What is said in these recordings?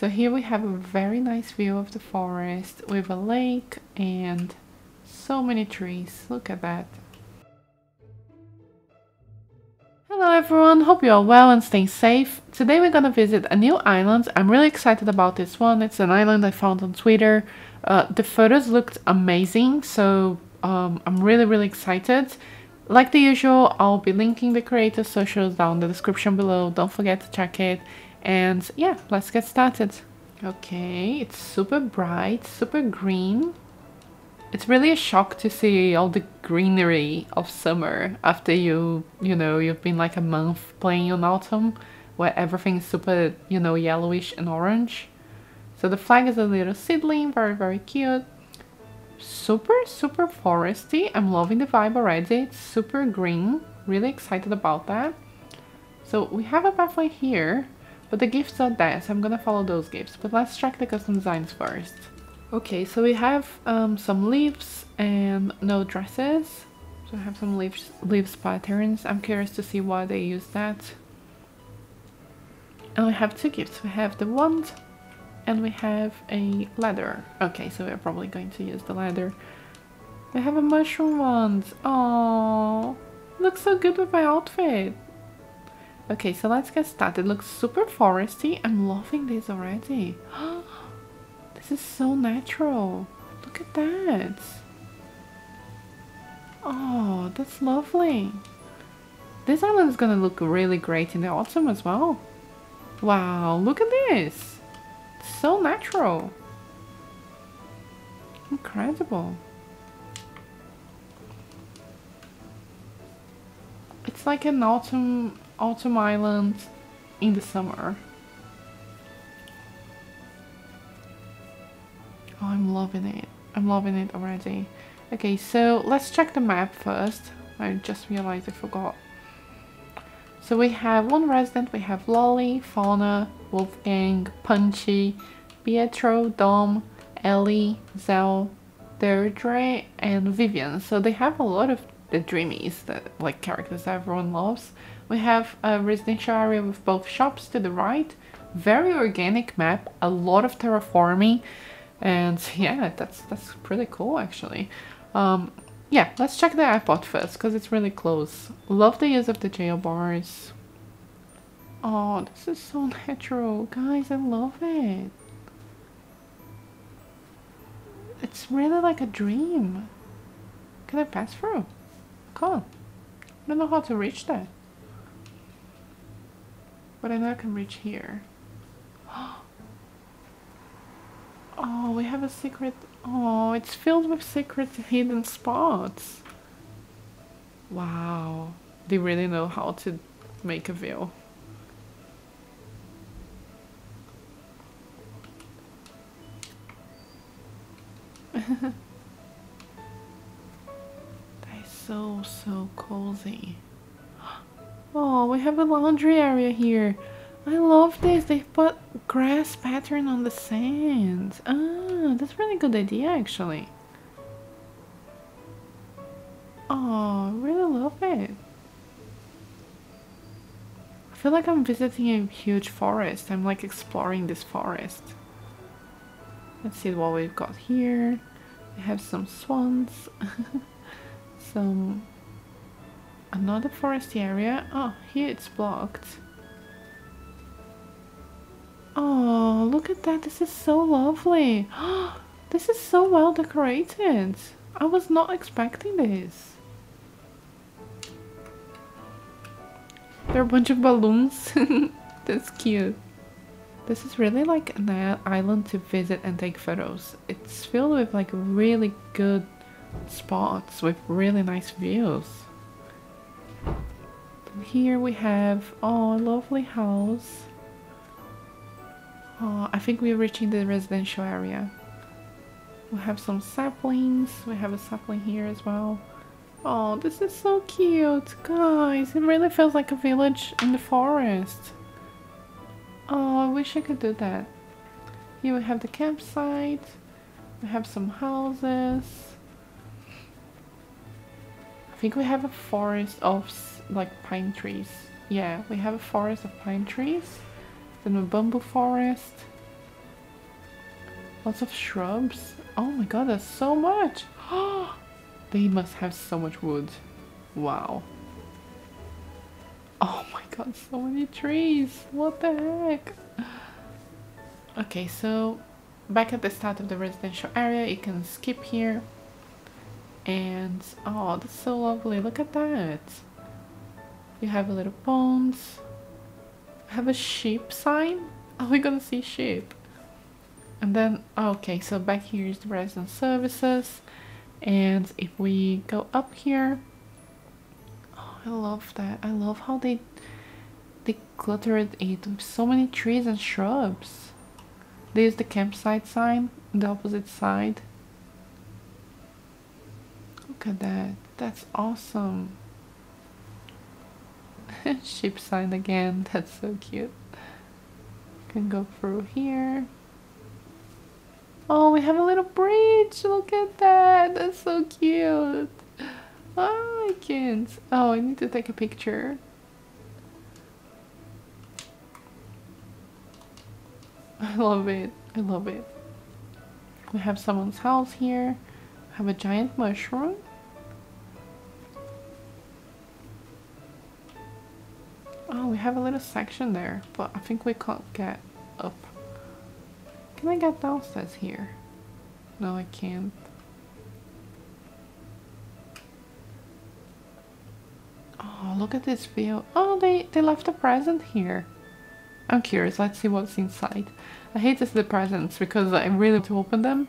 So here we have a very nice view of the forest with a lake and so many trees. Look at that. Hello everyone, hope you are well and staying safe. Today we're gonna visit a new island. I'm really excited about this one. It's an island I found on Twitter. Uh, the photos looked amazing, so um, I'm really really excited. Like the usual, I'll be linking the creator's socials down in the description below. Don't forget to check it. And yeah, let's get started. Okay, it's super bright, super green. It's really a shock to see all the greenery of summer after you, you know, you've been like a month playing on autumn where everything is super, you know, yellowish and orange. So the flag is a little seedling, very, very cute. Super, super foresty. I'm loving the vibe already. It's super green. Really excited about that. So we have a pathway here, but the gifts are there, so I'm gonna follow those gifts. But let's check the custom designs first. Okay, so we have um, some leaves and no dresses. So I have some leaves, leaves patterns. I'm curious to see why they use that. And we have two gifts. We have the wand and we have a ladder. Okay, so we're probably going to use the ladder. We have a mushroom wand. Oh, looks so good with my outfit. Okay, so let's get started. It looks super foresty. I'm loving this already. this is so natural. Look at that. Oh, that's lovely. This island is gonna look really great in the autumn as well. Wow, look at this. It's so natural. Incredible. It's like an autumn autumn island in the summer. Oh, I'm loving it. I'm loving it already. Okay, so let's check the map first. I just realized I forgot. So we have one resident, we have Lolly, Fauna, Wolfgang, Punchy, Pietro, Dom, Ellie, Zell, Deirdre, and Vivian. So they have a lot of the dreamies that like characters that everyone loves. We have a residential area with both shops to the right, very organic map, a lot of terraforming, and yeah, that's that's pretty cool actually. Um, yeah, let's check the iPod first because it's really close. Love the use of the jail bars. Oh, this is so natural, guys. I love it. It's really like a dream. Can I pass through? Come. I don't know how to reach that. But I know I can reach here. Oh, we have a secret. Oh, it's filled with secret hidden spots. Wow. They really know how to make a view. so, so cozy. Oh, we have a laundry area here. I love this. They put grass pattern on the sand. Ah, that's really good idea actually. Oh, I really love it. I feel like I'm visiting a huge forest. I'm like exploring this forest. Let's see what we've got here. We have some swans. some another foresty area. Oh, here it's blocked. Oh, look at that. This is so lovely. this is so well decorated. I was not expecting this. There are a bunch of balloons. That's cute. This is really like an island to visit and take photos. It's filled with like really good spots with really nice views. Here we have, oh, a lovely house. Oh, I think we're reaching the residential area. We have some saplings. We have a sapling here as well. Oh, this is so cute. Guys, it really feels like a village in the forest. Oh, I wish I could do that. Here we have the campsite. We have some houses. Think we have a forest of like pine trees. Yeah, we have a forest of pine trees. Then a bamboo forest. Lots of shrubs. Oh my god, that's so much. they must have so much wood. Wow. Oh my god, so many trees. What the heck? Okay, so back at the start of the residential area, you can skip here. And oh, that's so lovely. Look at that. You have a little ponds. Have a sheep sign. Are we gonna see sheep? And then, okay, so back here is the resident services. And if we go up here, oh, I love that. I love how they they cluttered it with so many trees and shrubs. There's the campsite sign the opposite side. Look at that. That's awesome. Ship sign again. That's so cute. Can go through here. Oh, we have a little bridge. Look at that. That's so cute. Oh, I can't. Oh, I need to take a picture. I love it. I love it. We have someone's house here. We have a giant mushroom. We have a little section there, but I think we can't get up. Can I get downstairs here? No, I can't. Oh, look at this view. Oh, they, they left a present here. I'm curious, let's see what's inside. I hate see the presents because I really want to open them.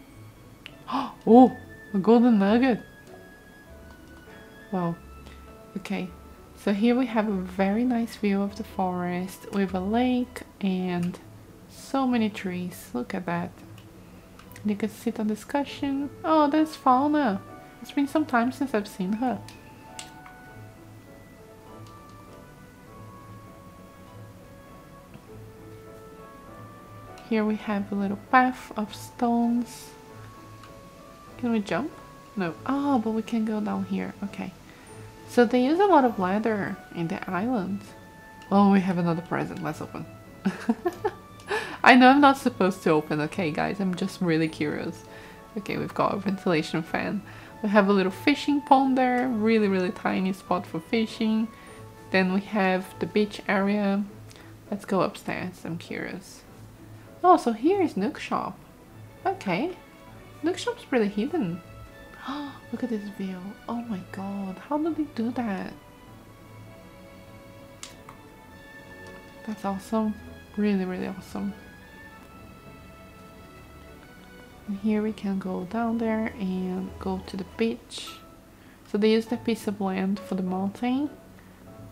Oh, a golden nugget. Wow. Okay, so here we have a very nice view of the forest with a lake and so many trees. Look at that. You can sit on discussion. Oh, there's Fauna. It's been some time since I've seen her. Here we have a little path of stones. Can we jump? No. Oh, but we can go down here. Okay. So they use a lot of leather in the island. Oh, we have another present. Let's open. I know I'm not supposed to open, okay guys, I'm just really curious. Okay, we've got a ventilation fan. We have a little fishing pond there, really really tiny spot for fishing. Then we have the beach area. Let's go upstairs, I'm curious. Oh, so here is Nook Shop. Okay. Nook Shop's really hidden. Look at this view. Oh my god, how did they do that? That's awesome. Really, really awesome. And here we can go down there and go to the beach. So they used a piece of land for the mountain.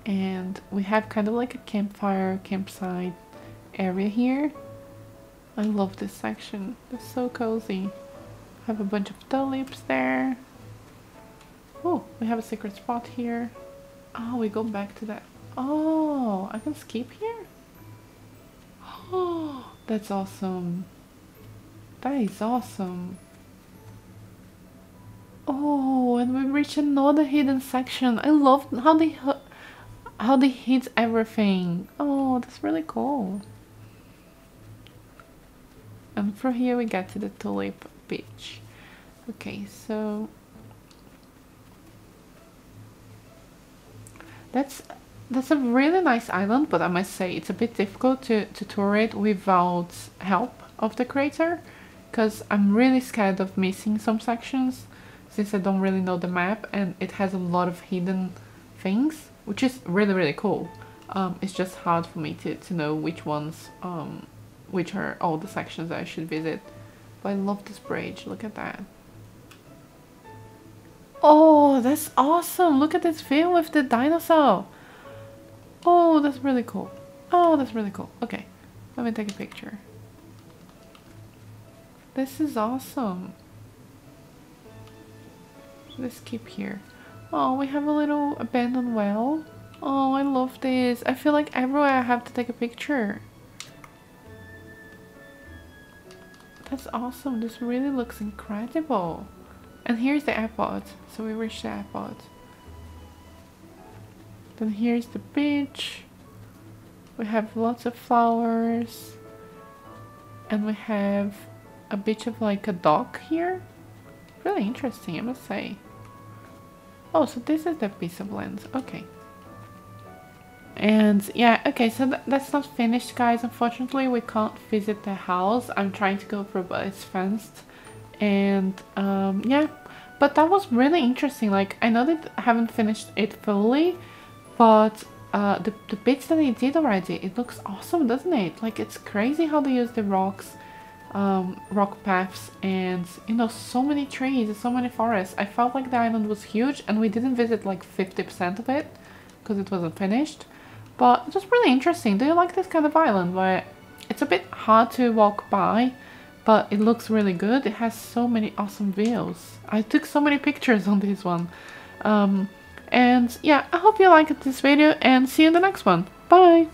And we have kind of like a campfire, campsite area here. I love this section. It's so cozy. Have a bunch of tulips there. Oh, we have a secret spot here. Oh, we go back to that. Oh, I can skip here? Oh, that's awesome. That is awesome. Oh, and we reach another hidden section. I love how they how they hid everything. Oh, that's really cool. And from here we get to the tulip beach. Okay, so That's that's a really nice island, but I must say it's a bit difficult to, to tour it without help of the creator because I'm really scared of missing some sections since I don't really know the map and it has a lot of hidden things which is really really cool. Um, it's just hard for me to, to know which ones, um, which are all the sections I should visit. But I love this bridge, look at that. Oh, that's awesome. Look at this view with the dinosaur. Oh, that's really cool. Oh, that's really cool. Okay, let me take a picture. This is awesome. Let's keep here. Oh, we have a little abandoned well. Oh, I love this. I feel like everywhere I have to take a picture. That's awesome. This really looks incredible. And here's the airport. So we reached the airport. Then here's the beach. We have lots of flowers. And we have a bit of like a dock here. Really interesting, I must say. Oh, so this is the piece of lens. Okay. And yeah, okay, so th that's not finished, guys. Unfortunately, we can't visit the house. I'm trying to go through, but it's fenced. And um, yeah, but that was really interesting. Like, I know that I haven't finished it fully, but uh, the, the bits that they did already, it looks awesome, doesn't it? Like, it's crazy how they use the rocks, um, rock paths, and, you know, so many trees, and so many forests. I felt like the island was huge, and we didn't visit like 50% of it, because it wasn't finished. But it was really interesting. Do you like this kind of island where it's a bit hard to walk by, but it looks really good. It has so many awesome views. I took so many pictures on this one. Um, and yeah, I hope you liked this video and see you in the next one. Bye!